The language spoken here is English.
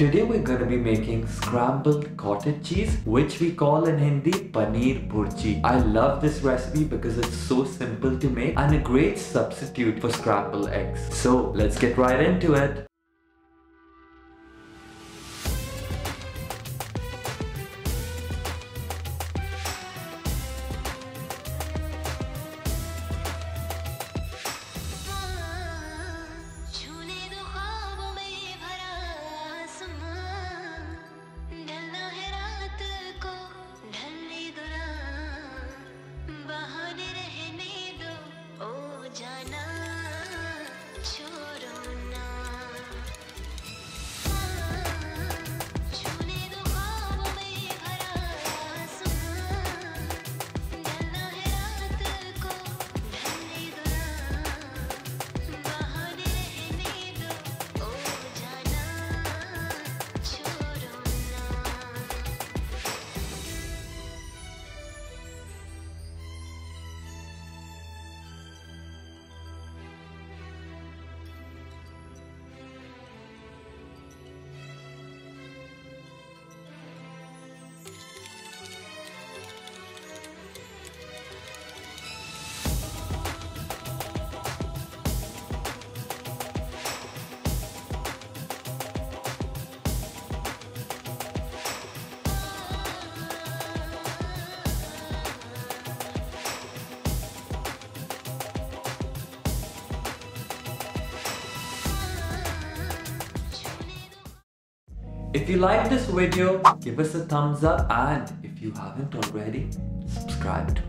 Today we're to be making scrambled cottage cheese which we call in Hindi paneer bhurji. I love this recipe because it's so simple to make and a great substitute for scrambled eggs. So let's get right into it. If you like this video, give us a thumbs up and if you haven't already, subscribe to